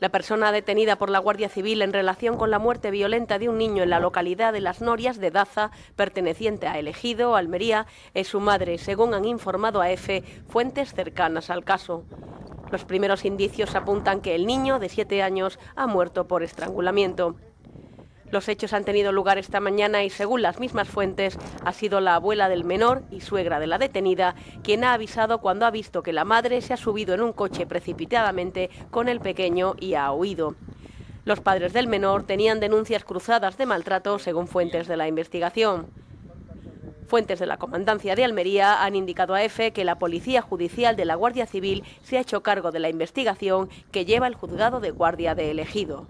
La persona detenida por la Guardia Civil en relación con la muerte violenta de un niño en la localidad de Las Norias de Daza, perteneciente a Elegido, Almería, es su madre, según han informado a EFE fuentes cercanas al caso. Los primeros indicios apuntan que el niño, de siete años, ha muerto por estrangulamiento. Los hechos han tenido lugar esta mañana y según las mismas fuentes ha sido la abuela del menor y suegra de la detenida quien ha avisado cuando ha visto que la madre se ha subido en un coche precipitadamente con el pequeño y ha huido. Los padres del menor tenían denuncias cruzadas de maltrato según fuentes de la investigación. Fuentes de la Comandancia de Almería han indicado a EFE que la Policía Judicial de la Guardia Civil se ha hecho cargo de la investigación que lleva el juzgado de guardia de elegido.